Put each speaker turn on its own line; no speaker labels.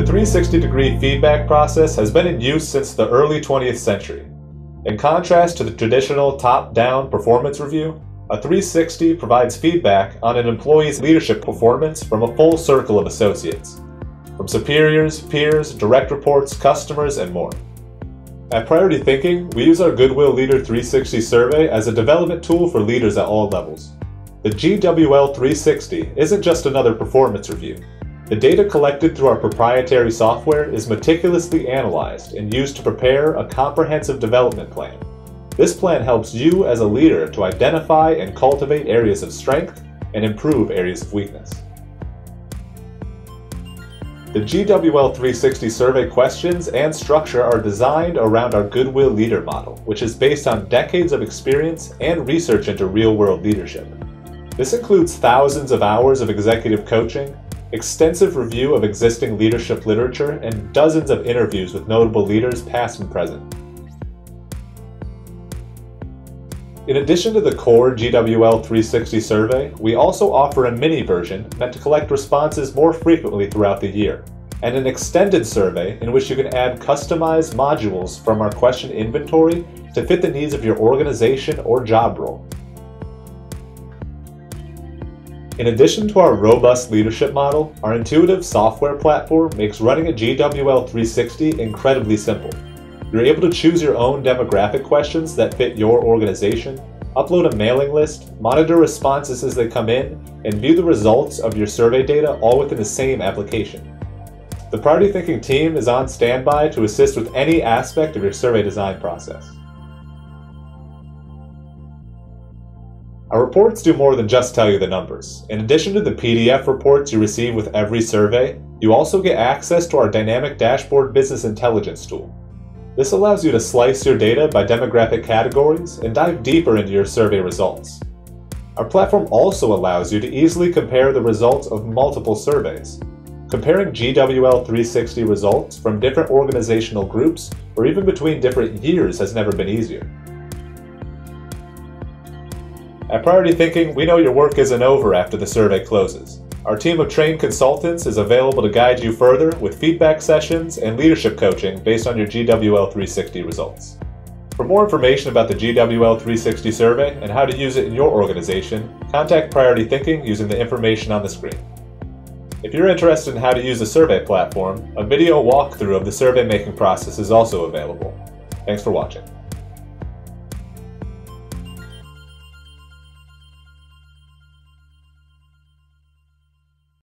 The 360 degree feedback process has been in use since the early 20th century. In contrast to the traditional top down performance review, a 360 provides feedback on an employee's leadership performance from a full circle of associates, from superiors, peers, direct reports, customers, and more. At Priority Thinking, we use our Good Will Leader 360 survey as a development tool for leaders at all levels. The GWL 360 isn't just another performance review. The data collected through our proprietary software is meticulously analyzed and used to prepare a comprehensive development plan. This plan helps you as a leader to identify and cultivate areas of strength and improve areas of weakness. The GWL 360 survey questions and structure are designed around our Good Will Leader model, which is based on decades of experience and research into real-world leadership. This includes thousands of hours of executive coaching, extensive review of existing leadership literature, and dozens of interviews with notable leaders past and present. In addition to the core GWL 360 survey, we also offer a mini version meant to collect responses more frequently throughout the year, and an extended survey in which you can add customized modules from our question inventory to fit the needs of your organization or job role. In addition to our robust leadership model, our intuitive software platform makes running a GWL 360 incredibly simple. You're able to choose your own demographic questions that fit your organization, upload a mailing list, monitor responses as they come in, and view the results of your survey data all within the same application. The Priority Thinking team is on standby to assist with any aspect of your survey design process. Our reports do more than just tell you the numbers. In addition to the PDF reports you receive with every survey, you also get access to our Dynamic Dashboard Business Intelligence tool. This allows you to slice your data by demographic categories and dive deeper into your survey results. Our platform also allows you to easily compare the results of multiple surveys. Comparing GWL 360 results from different organizational groups or even between different years has never been easier. At Priority Thinking, we know your work isn't over after the survey closes. Our team of trained consultants is available to guide you further with feedback sessions and leadership coaching based on your GWL 360 results. For more information about the GWL 360 survey and how to use it in your organization, contact Priority Thinking using the information on the screen. If you're interested in how to use the survey platform, a video walkthrough of the survey making process is also available. Thanks for watching.